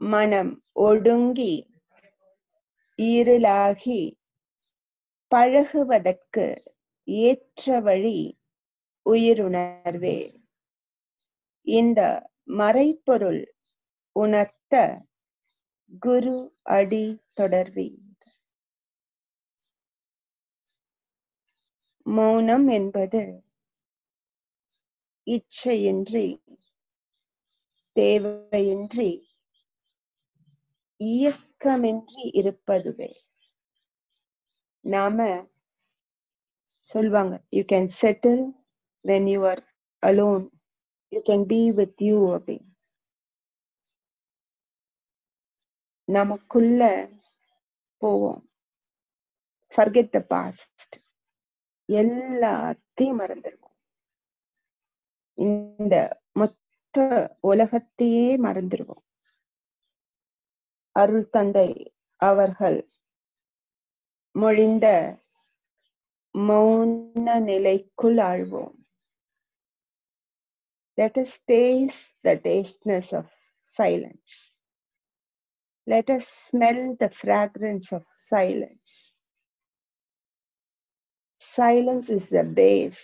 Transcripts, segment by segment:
மனம் ஒடுங்கி இருளாகி பழகுவதற்கு ஏற்ற வழி உயிருணர்வே. இந்த மறைப்பொருள் உணர்த்த குரு அடி தொடர்வி. மௌனம் என்பது இச்சையின்றி தேவையின்றி இயக்கமின்றி இருப்பதுவே. நாம சொல்வாங்க you can settle when you are alone you can be with you அப்படின்னு. நமக்குள்ள போவோம். ஃபர்கெட் த பாஸ்ட் எல்லாத்தையும் மறந்துடுவோம் இந்த மொத்த உலகத்தையே மறந்துடுவோம் அருள் தந்தை அவர்கள் மொழிந்த மௌன நிலைக்குள் ஆழ்வோம் Let us taste the tasteness of silence. Let us smell the fragrance of silence. Silence is the base.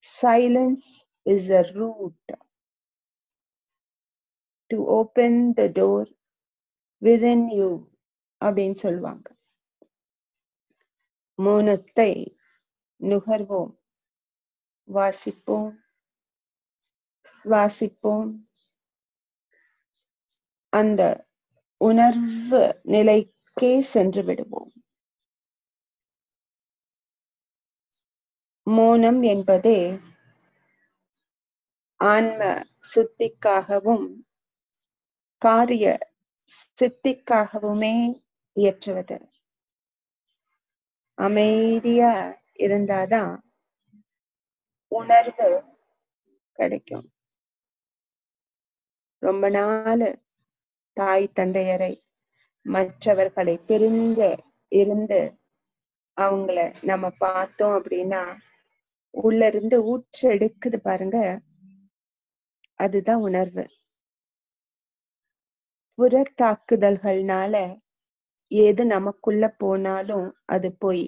Silence is the root to open the door within you அப்படின்னு சொல்லுவாங்க. மௌனத்தை நுகர்வோம். வாசிப்போம். சுவாசிப்போம். அந்த உணர்வு நிலைக்கே சென்று விடுவோம். மௌனம் என்பதே ஆன்ம சுத்திக்காகவும் காரிய சித்திக்காகவுமே இயற்றுவது. அமைதியா இருந்தாதான் உணர்வு கிடைக்கும். ரொம்ப நாள் தாய் தந்தையரை மற்றவர்களை பிரிந்து இருந்து அவங்கள நம்ம பார்த்தோம் அப்படின்னா உள்ள இருந்து ஊற்றெடுக்குது பாருங்க. அதுதான் உணர்வு. புற தாக்குதல்கள்னால எது நமக்குள்ள போனாலும் அது போய்.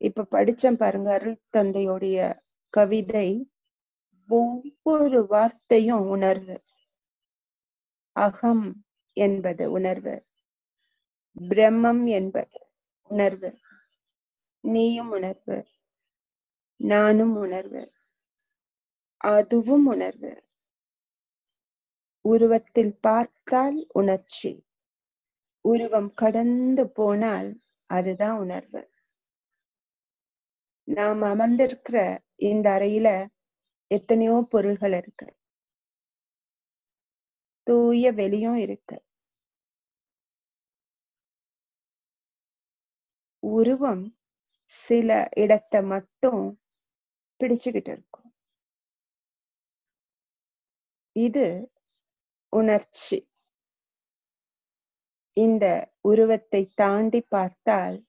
இப்ப படிச்சேன் பாருங்க அருள் தந்தையோடைய கவிதை ஒவ்வொரு வார்த்தையும் உணர்வு. அகம் என்பது உணர்வு. பிரம்மம் என்பது உணர்வு. நீயும் உணர்வு. நானும் உணர்வு. அதுவும் உணர்வு. உருவத்தில் பார்த்தால் உணர்ச்சி. உருவம் கடந்து போனால் அதுதான் உணர்வு. நாம் அமர்ந்திருக்கிற இந்த அறையில எத்தனையோ பொருள்கள் இருக்கு. தூய வெளியும் இருக்கு. உருவம் சில இடத்தை மட்டும் பிடிச்சுக்கிட்டு இருக்கும். இது உணர்ச்சி. இந்த உருவத்தை தாண்டி பார்த்தால்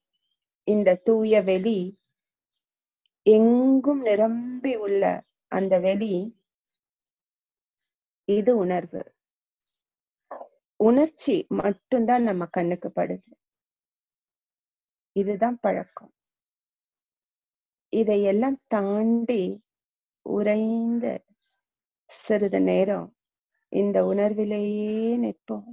இந்த தூய வெளி எங்கும் நிரம்பி உள்ள அந்த வெளி இது உணர்வு. உணர்ச்சி மட்டும்தான் நம்ம கண்ணுக்கு படுது. இதுதான் பழக்கம். இதையெல்லாம் தாண்டி உறைந்த சிறிது நேரம் இந்த உணர்விலேயே நிற்போம்.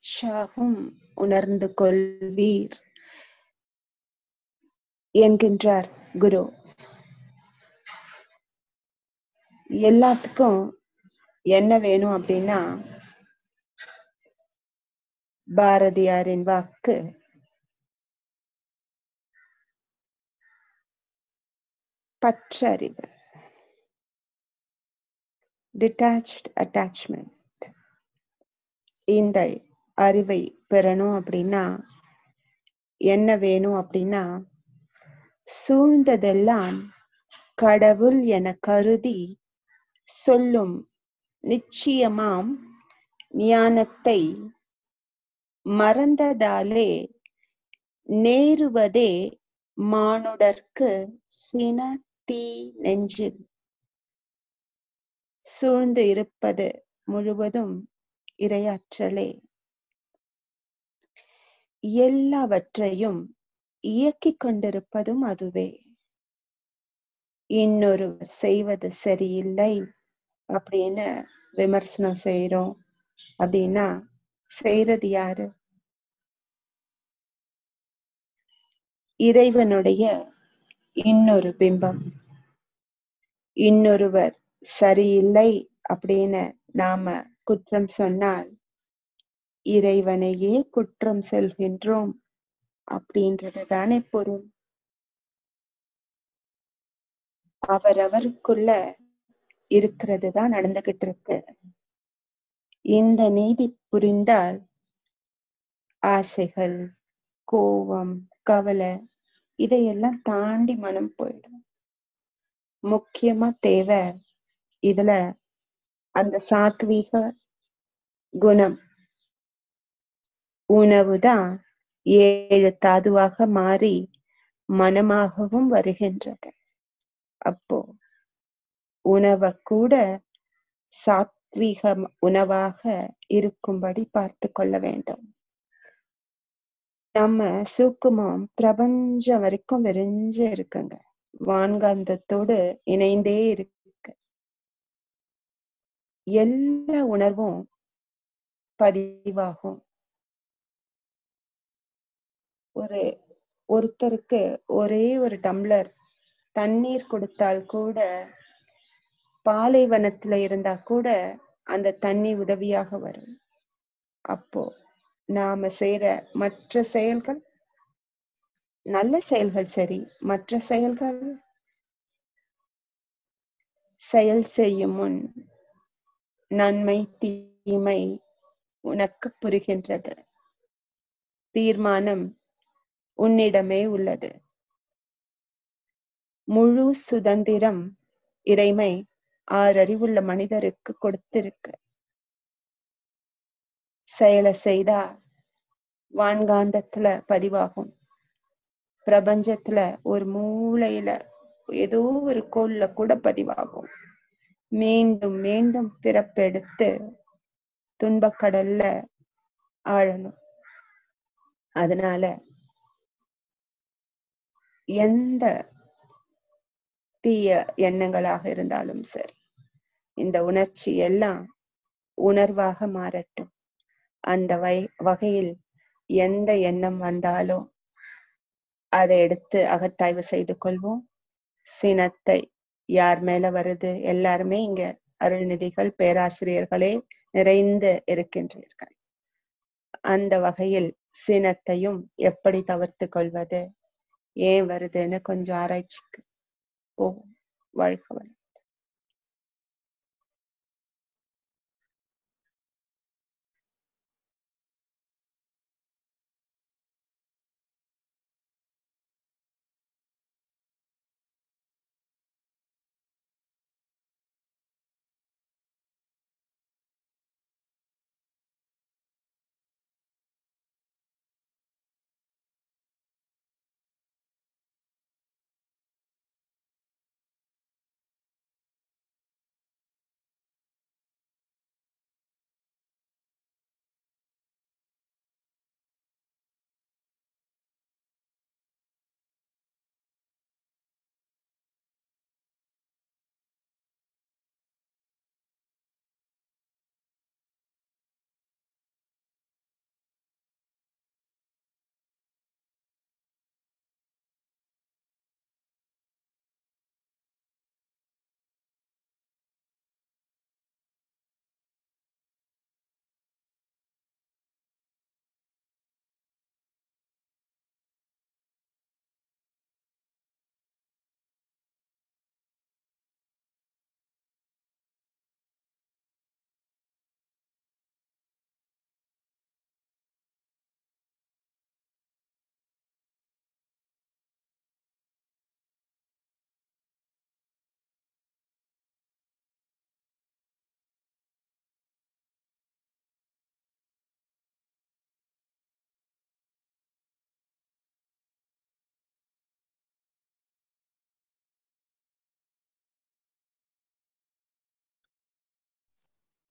உற்சாகம் உணர்ந்து கொள்வீர். என்கின்றார் குரு. எல்லாத்துக்கும் என்ன வேணும் அப்படின்னா பாரதியாரின் வாக்கு. பற்றறிவு. டிட்டாச்ட் அட்டாச்மெண்ட் இந்த அறிவை பெறணும் அப்படின்னா என்ன வேணும் அப்படின்னா சூழ்ந்ததெல்லாம் கடவுள் என கருதி சொல்லும் நிச்சயமாம் ஞானத்தை மறந்ததாலே நேருவதே மானுடர்க்கு சின தீ நெஞ்சில் சூழ்ந்து இருப்பது முழுவதும் இரையாற்றலே. எல்லாவற்றையும் இயக்கிக் கொண்டிருப்பதும் அதுவே. இன்னொருவர் செய்வது சரியில்லை அப்படின்னு விமர்சனம் செய்யறோம் அப்படின்னா செய்யறது யாரு? இறைவனுடைய இன்னொரு பிம்பம். இன்னொருவர் சரியில்லை அப்படின்னு நாம குற்றம் சொன்னால் இறைவனையே குற்றம் செல்கின்றோம்? அப்படின்றது தானே பொருள். அவரவருக்குள்ள இருக்கிறது தான் நடந்துகிட்டு இருக்கு இந்த நீதி புரிந்தால் ஆசைகள் கோபம் கவலை இதையெல்லாம் தாண்டி மனம் போயிடும். முக்கியமா தேவை. இதுல அந்த சாத்வீக குணம். உணவுதான் ஏழு தாதுவாக மாறி மனமாகவும் வருகின்றது. அப்போ உணவை கூட சாத்வீக உணவாக இருக்கும்படி பார்த்து கொள்ள வேண்டும். நம்ம சூக்குமம் பிரபஞ்சம் வரைக்கும் விரிஞ்சு இருக்குங்க. வான்காந்தத்தோடு இணைந்தே இருக்கு. எல்லா உணர்வும் பதிவாகும். ஒரு ஒருத்தருக்கு ஒரே ஒரு டம்ளர் தண்ணீர் கொடுத்தால் கூட பாலைவனத்துல இருந்தா கூட அந்த தண்ணி உதவியாக வரும். அப்போ நாம செய்யற மற்ற செயல்கள்? நல்ல செயல்கள் சரி மற்ற செயல்கள்? செயல் செய்யும் முன் நன்மை தீமை உனக்கு புரிகின்றது. தீர்மானம் உன்னிடமே உள்ளது. முழு சுதந்திரம் இறைமை ஆறறிவுள்ள மனிதருக்கு கொடுத்திருக்கு. செயலை செய்தா வான்காந்தத்துல பதிவாகும். பிரபஞ்சத்துல ஒரு மூளையில ஏதோ ஒரு கோல்ல கூட பதிவாகும். மீண்டும் மீண்டும் பிறப்பெடுத்து துன்பக்கடல்ல ஆழணும். அதனால எந்த தீய எண்ணங்களாக இருந்தாலும் சரி இந்த உணர்ச்சி எல்லாம் உணர்வாக மாறட்டும். அந்த வை வகையில் எந்த எண்ணம் வந்தாலும் அதை எடுத்து அகத்தாய்வு செய்து கொள்வோம். சினத்தை யார் மேல வருது? எல்லாருமே இங்க அருள்நிதிகள் பேராசிரியர்களே நிறைந்து இருக்கின்றீர்கள். அந்த வகையில் சினத்தையும் எப்படி தவிர்த்து கொள்வது? ஏன் வருதுன்னு கொஞ்சம் ஆராய்ச்சிக்கு போகும் வாழ்க்கை வளம்.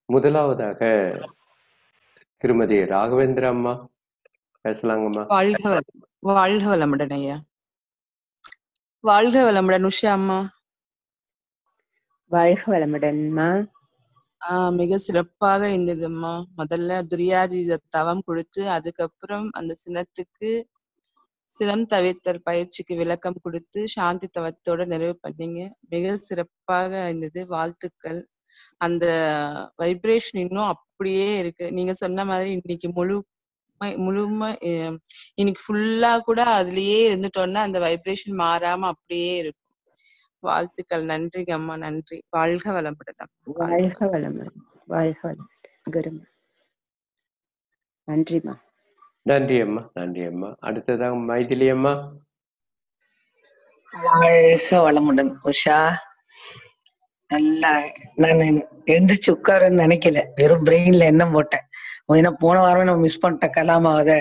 முதலாவதாக திருமதி ராகவேந்திர அம்மா பேசலாங்கம்மா. வாழ்க வாழ்க வளமுடன் ஐயா. வாழ்க வளமுடன் உஷா அம்மா. வாழ்க வளமுடன்மா ஆஹ் மிக சிறப்பாக இருந்ததும்மா முதல்ல துரியாதீத தவம் கொடுத்து அதுக்கப்புறம் அந்த சினத்துக்கு சினம் தவிர்த்தல் பயிற்சிக்கு விளக்கம் கொடுத்து சாந்தி தவத்தோட நிறைவு பண்ணீங்க. மிக சிறப்பாக இருந்தது. வாழ்த்துக்கள். அந்த வைப்ரேஷன் இன்னும் அப்படியே இருக்கு. நீங்க சொன்ன மாதிரி இன்னைக்கு முழு முழுமை இன்னைக்கு ஃபுல்லா கூட அதுலயே இருந்துட்டோம்னா அந்த வைப்ரேஷன் மாறாம அப்படியே இருக்கும். வாழ்த்துக்கள். நன்றிங்க அம்மா. நன்றி. வாழ்க வளமுடன். வாழ்க. வளமுடன் வாழ்க வளமுடன் நன்றிம்மா நன்றி அம்மா. நன்றி அம்மா. அடுத்ததாக மைதிலி அம்மா. வாழ்க வளமுடன் உஷா. நல்லா நான் எந்திரிச்சு உட்காருன்னு நினைக்கல. வெறும் பிரெயின்ல எண்ணம் போட்டேன். ஏன்னா போன வாரம் நம்ம மிஸ் பண்ணிட்டேன் கலாமாவத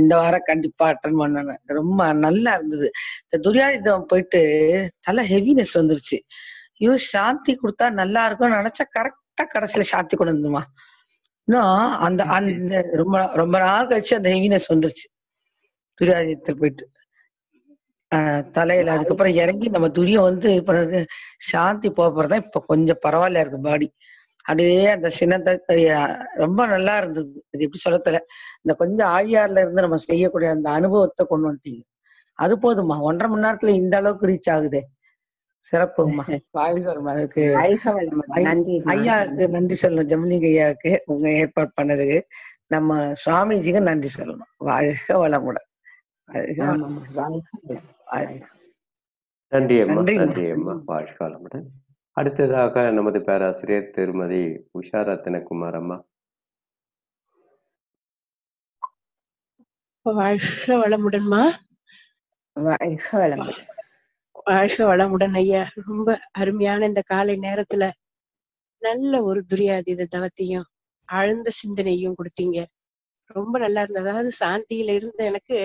இந்த வாரம் கண்டிப்பா அட்டன் பண்ணணும். ரொம்ப நல்லா இருந்தது. இந்த துரியாயுதம் போயிட்டு நல்ல ஹெவினஸ் வந்துருச்சு. ஐயோ சாந்தி கொடுத்தா நல்லா இருக்கும்னு நினைச்சா கரெக்டா கடைசியில சாந்தி கொண்டு வந்துமா இன்னும் அந்த அந்த ரொம்ப ரொம்ப நாள் கழிச்சு அந்த ஹெவினஸ் வந்துருச்சு. துரியாயுதத்தில் போயிட்டு. தலையில. அதுக்கப்புறம் இறங்கி நம்ம துரியம் வந்து பிறகு சாந்தி போறதான் இப்ப கொஞ்சம் பரவாயில்ல இருக்கு பாடி அப்படியே அந்த சின்னத்தை ரொம்ப நல்லா இருந்தது. அது எப்படி சொல்ல தெரியல இந்த கொஞ்சம் ஆழியார்ல இருந்து நம்ம செய்யக்கூடிய அந்த அனுபவத்தை கொண்டு வந்துட்டீங்க. அது போதுமா ஒன்றரை மணி நேரத்துல இந்த அளவுக்கு ரீச் ஆகுதே. சிறப்புமா வாழ்க. அதுக்கு ஐயாவுக்கு நன்றி சொல்லணும். ஜம்லிங்க ஐயாவுக்கு உங்க ஏற்பாடு பண்ணதுக்கு. நம்ம சுவாமிஜிக்கு நன்றி சொல்லணும். வாழ்க வளமுடன். வாழ்க வளமுடன். நன்றி அம்மா. நன்றி அம்மா. வாழ்க வளமுடன் அடுத்ததாக நமது பேராசிரியர் திருமதி உஷா ரத்தினகுமார் அம்மா வாழ்க வளமுடன்மா. வாழ்க வளமுடன். வாழ்க வளமுடன் ஐயா. ரொம்ப அருமையான இந்த காலை நேரத்துல நல்ல ஒரு துரியாதீத தவத்தையும் ஆழ்ந்த சிந்தனையும் கொடுத்தீங்க. ரொம்ப நல்லா இருந்தது. அதாவது சாந்தியில இருந்த எனக்கு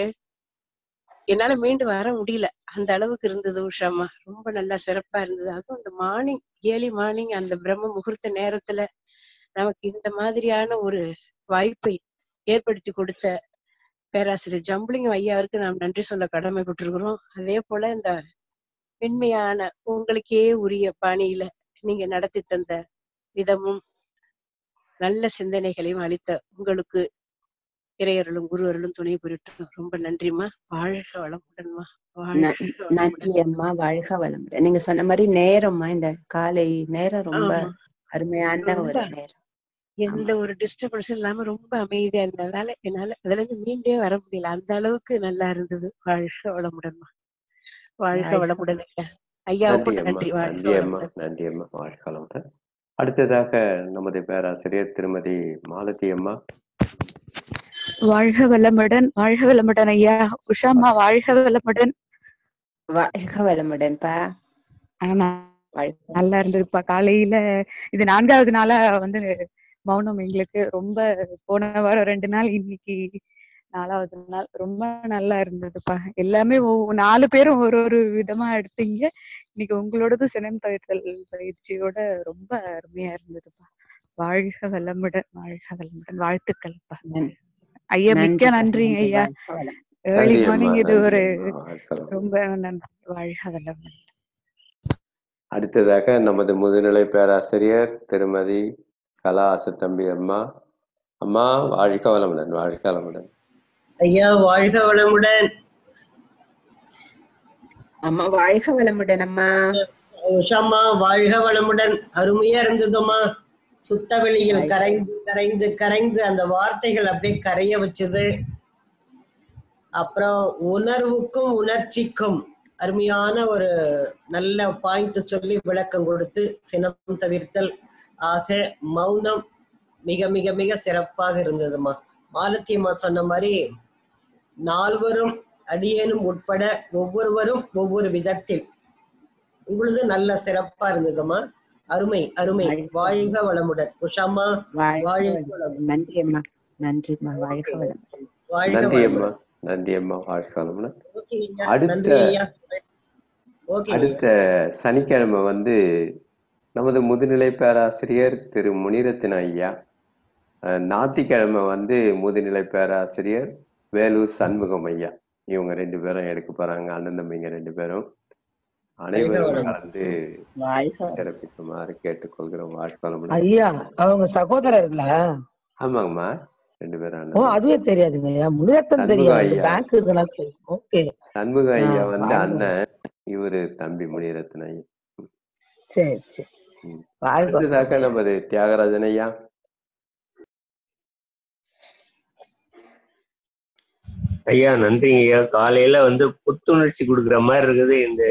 என்னால மீண்டு வர முடியல. அந்த அளவுக்கு இருந்தது உஷாமா. ரொம்ப நல்லா சிறப்பா இருந்தது. அதுவும் இந்த மார்னிங் ஏர்லி மார்னிங் அந்த பிரம்ம முகூர்த்த நேரத்துல நமக்கு இந்த மாதிரியான ஒரு வாய்ப்பை ஏற்படுத்தி கொடுத்த பேராசிரியர் ஜம்புலிங்கம் ஐயாவிற்கு நாம் நன்றி சொல்ல கடமைப்பட்டிருக்கிறோம். அதே போல இந்த மென்மையான உங்களுக்கே உரிய பாணியில நீங்க நடத்தி தந்த விதமும் நல்ல சிந்தனைகளையும் அளித்த உங்களுக்கு இறையர்களும் குருவர்களும் துணை புரியட்டும். ரொம்ப நன்றிம்மா. வாழ்க வளமுடன்மா நன்றி அம்மா வாழ்க வளமுடன் நீங்க சொன்ன மாதிரி நேரம்மா. இந்த காலை நேரம் ரொம்ப. அருமையான ஒரு. நேரம். எந்த ஒரு டிஸ்டர்பன்ஸும் இல்லாம ரொம்ப அமைதியா இருந்ததால என்னால அதுல இருந்து மீண்டே வர முடியல. அந்த அளவுக்கு நல்லா இருந்தது. வாழ்க வளமுடன்மா வாழ்க வளமுடன் ஐயா நன்றி. நன்றி அம்மா நன்றி அம்மா வாழ்க வளமுடன் அடுத்ததாக நமது பேராசிரியர் திருமதி மாலதி அம்மா வாழ்க வளமுடன் வாழ்க வளமுடன் ஐயா உஷாம்மா வாழ்க வளமுடன் வாழ்க வளமுடன்ப்பா வாழ்க நல்லா இருந்ததுப்பா காலையில இது நான்காவது நாளா வந்து மௌனம் எங்களுக்கு ரொம்ப போன வாரம் ரெண்டு நாள் இன்னைக்கு நாலாவது நாள். ரொம்ப நல்லா இருந்ததுப்பா எல்லாமே நாலு பேரும் ஒரு ஒரு விதமா எடுத்தீங்க. இன்னைக்கு உங்களோடது சினம் தவிர்த்தல் பயிற்சியோட ரொம்ப அருமையா இருந்ததுப்பா. வாழ்க வளமுடன் வாழ்க வளமுடன் வாழ்த்துக்கள்ப்பா. நன்றி. ஐயா மிக்க நன்றி, ஐயா. ஏர்லி மார்னிங் இது ஒரு ரொம்ப நன்றி வாழ்க வளமுடன். அடுத்ததாக நமது முதுநிலை பேராசிரியர் திருமதி கலா அசத்தம்பி அம்மா. அம்மா வாழ்க வளமுடன் வாழ்க வளமுடன். ஐயா வாழ்க வளமுடன். அம்மா வாழ்க வளமுடன் அம்மா. உஷாம்மா வாழ்க வளமுடன். அருமையா இருந்ததும்மா. சுத்த வெளியில் கரைந்து கரைந்து கரைந்து அந்த வார்த்தைகள் அப்படியே கரைய வச்சது. அப்புறம் உணர்வுக்கும் உணர்ச்சிக்கும் அருமையான ஒரு நல்ல பாயிண்ட் சொல்லி விளக்கம் கொடுத்து சினம் தவிர்த்தல். ஆக மௌனம் மிக மிக மிக சிறப்பாக இருந்ததுமா. மாலத்தியம்மா சொன்ன மாதிரி நால்வரும் அடியேனும் உட்பட ஒவ்வொருவரும் ஒவ்வொரு விதத்தில். உங்களது நல்ல சிறப்பா இருந்ததுமா. அருமை அருமை. வாழ்க வளமுடன். உஷாமா வாழ்க வாழ்க வளமுடன். நன்றி அம்மா வாழ்க வளமுடன். நன்றி அம்மா நன்றி அம்மா வாழ்க வளமுடன். அடுத்த- நன்றி அடுத்த சனிக்கிழமை வந்து நமது முதுநிலை பேராசிரியர் திரு முனிரத்தின ஐயா. அஹ், ஞாயிற்றுக்கிழமை வந்து முதுநிலை பேராசிரியர் வேலூர் சண்முகம் ஐயா. இவங்க ரெண்டு பேரும் எடுக்க போறாங்க. அண்ணன் தம்பிங்க ரெண்டு பேரும். அனைவரும். கலந்து சிறப்பிக்குமாறு கேட்டுக்கொள்கிறோம் வாழ்க்கை ஐயா அவங்க சகோதரர்களா ஆமாங்கம்மா. ரெண்டு பேரும் ஓ அதுவே தெரியாதுங்க ஐயா. முழுவத்தம் தெரியாது ஐயா. பேங்க் இதெல்லாம் ஓகே. சண்முக ஐயா வந்து. அண்ணன் இவரு தம்பி முனிரத்ன ஐயா. சரி சரி. அடுத்ததாக நமது தியாகராஜன் ஐயா. ஐயா நன்றிங்க ஐயா. காலையில வந்து புத்துணர்ச்சி கொடுக்குற மாதிரி இருக்குது இந்த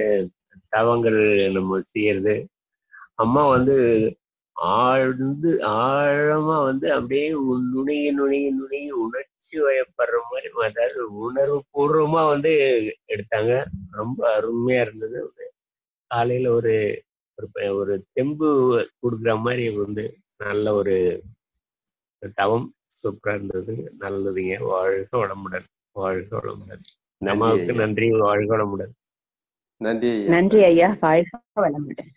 தவங்கள் நம்ம செய்யறது. அம்மா வந்து ஆழ்ந்து ஆழமா வந்து அப்படியே நுணுகி நுணுகி நுணுகி உணர்ச்சி வயப்படுற மாதிரி அதாவது உணர்வு பூர்வமா வந்து எடுத்தாங்க. ரொம்ப அருமையா இருந்தது. காலையில ஒரு ஒரு தெம்பு கொடுக்குற மாதிரி வந்து நல்ல ஒரு தவம் சூப்பரா இருந்தது. நல்லதுங்க. வாழ்க வளமுடன். வாழ்க வளமுடன். ஐயா. நன்றி. வாழ்க வளமுடன். நன்றி நன்றி ஐயா. வாழ்க வளமுடன்.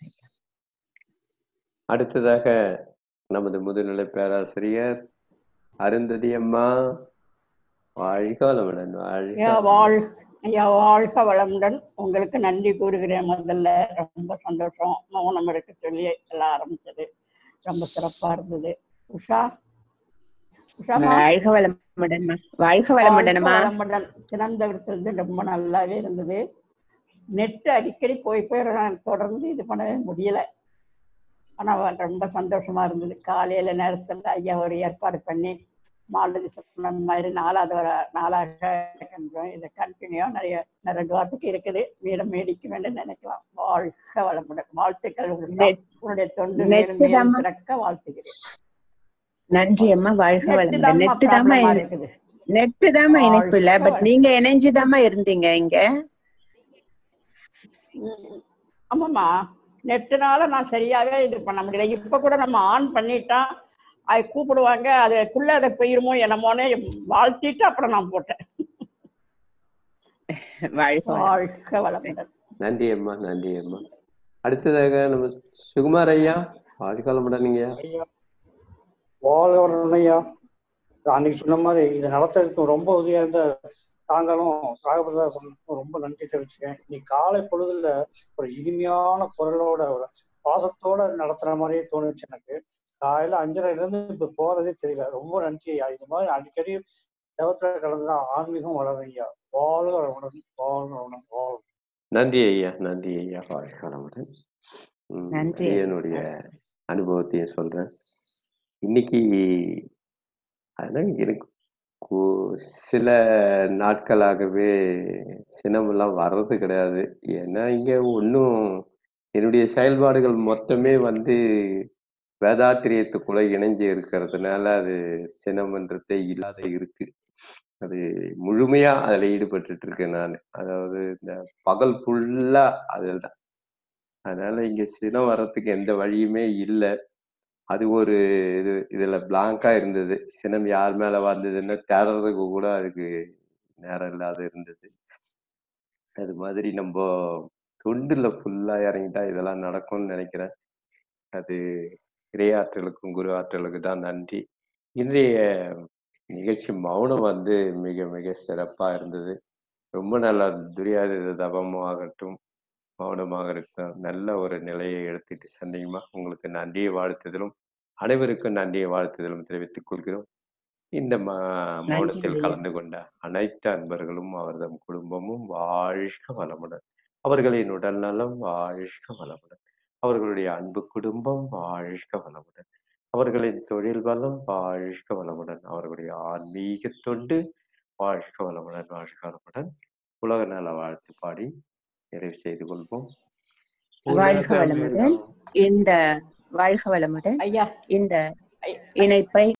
அடுத்ததாக நமது முதுநிலை பேராசிரியர் அருந்ததி அம்மா வாழ்க வளமுடன் வாழ்க ஐயா வளமுடன். வாழ் ஐயா வாழ்க வளமுடன். உங்களுக்கு நன்றி கூறுகிறேன். முதல்ல ரொம்ப சந்தோஷம். மௌனம் இருக்க சொல்லி எல்லாம் ஆரம்பிச்சது. ரொம்ப சிறப்பா இருந்தது. உஷா? வாழ்க வளமுடன்மா வாழ்க வளமுடன்மா வளமுடன். சிறந்த விருத்தது ரொம்ப நல்லாவே இருந்தது. நெட் அடிக்கடி போய் போய் நான் தொடர்ந்து இது பண்ணவே முடியல. ஆனா ரொம்ப சந்தோஷமா இருந்தது. காலையில நேரத்துல ஐயா ஒரு ஏற்பாடு பண்ணி மாலதி சொன்ன மாதிரி நாலாவது வர நாளாக இதை கண்டினியூ நிறைய ரெண்டு வாரத்துக்கு இருக்குது. மீண்டும் நீடிக்க வேண்டும் நினைக்கலாம். வாழ்க வளமுடன். வாழ்த்துக்கள் உன்னுடைய தொண்டு நெட்டு சிறக்க வாழ்த்துகிறேன். நன்றி அம்மா. வாழ்க நெட்டு வளமுடன். நெட்டு இணை- இருக்குது. நெட்டு தாம்மா இணைப்பு இல்ல. பட் நீங்க இணைஞ்சுதாம்மா இருந்தீங்க இங்க. ஆமாம்மா. நெட்டுனால நான் சரியாவே இது பண்ண முடியல. இப்ப கூட நம்ம ஆன் பண்ணிட்டா அது கூப்பிடுவாங்க அதுக்குள்ள அதை போயிருமோ என்னமோன்னு வாழ்த்திட்டு அப்புறம் நான் போட்டேன். வாழ்க வளம் வாழ்க வளமுடன். நன்றி அம்மா நன்றி அம்மா. அடுத்ததாக நம்ம சுகுமார் ஐயா வாழ்க வளமுடன் ஐயா. ஐயா வாழ்க வளமுடன் ஐயா. அன்னைக்கு சொன்ன மாதிரி இதை நடத்துறதுக்கு ரொம்ப உதவியா இருந்த நாங்களும் ராகபிரதாசனுக்கும் ரொம்ப நன்றி தெரிவிச்சுக்கேன் இன்னைக்கு காலை பொழுதுல ஒரு இனிமையான குரலோட ஒரு பாசத்தோட நடத்துற மாதிரியே தோணுச்சு எனக்கு. காலையில அஞ்சரைல இருந்து இப்ப போறதே தெரியல. ரொம்ப நன்றி ஐயா. இது மாதிரி அடிக்கடி தவத்துல கலந்துதான் ஆன்மீகம் வளரும் ஐயா. வாழ்க வளமுடன் வாழ்க வளமுடன் வாழ்க நன்றி ஐயா நன்றி ஐயா. வாழ்க வளமுடன். என்னுடைய அனுபவத்தையும் சொல்றேன். இன்னைக்கு அதனால எனக்கு சில நாட்களாகவே சினமெல்லாம் வர்றது கிடையாது. ஏன்னா இங்கே ஒன்றும் என்னுடைய செயல்பாடுகள் மொத்தமே வந்து வேதாத்திரியத்துக்குள்ளே இணைஞ்சு இருக்கிறதுனால அது சினமன்றத்தை இல்லாத இருக்கு. அது முழுமையாக அதில் ஈடுபட்டு இருக்கேன் நான். அதாவது இந்த பகல் ஃபுல்லாக அதில் தான் அதனால இங்கே சினம் வர்றதுக்கு எந்த வழியுமே இல்லை. அது ஒரு இது இதுல பிளாங்கா இருந்தது. சினம் யார் மேல வந்ததுன்னு தேடுறதுக்கு கூட அதுக்கு நேரம் இல்லாத இருந்தது. அது மாதிரி நம்ம தொண்டுல ஃபுல்லா இறங்கிட்டா இதெல்லாம் நடக்கும்னு நினைக்கிறேன். அது இறையாற்றலுக்கும் குரு ஆற்றலுக்கு தான் நன்றி. இன்றைய நிகழ்ச்சி மௌனம் வந்து மிக மிக சிறப்பா இருந்தது. ரொம்ப நல்லா துரியாத தபமாகட்டும் ஆகட்டும் மௌனமாக இருக்கட்டும் நல்ல ஒரு நிலையை எடுத்துட்டு சொன்னீங்கம்மா. உங்களுக்கு நன்றியை வாழ்த்துதலும். அனைவருக்கும் நன்றியை வாழ்த்துதலும் தெரிவித்துக் கொள்கிறோம். இந்த மௌனத்தில் கலந்து கொண்ட அனைத்து அன்பர்களும் அவர்தம் குடும்பமும் வாழ்க வளமுடன். அவர்களின் உடல் நலம் வாழ்க வளமுடன். அவர்களுடைய அன்பு குடும்பம் வாழ்க வளமுடன். அவர்களின் தொழில் வளம் வாழ்க வளமுடன். அவர்களுடைய ஆன்மீக தொண்டு வாழ்க வளமுடன் வாழ்க வளமுடன். உலக நல வாழ்த்து பாடி நிறைவு செய்து கொள்வோம். வாழ்க வளமுடன். இந்த வாழ்க வளமுடன். ஐயா. இந்த இணைப்பை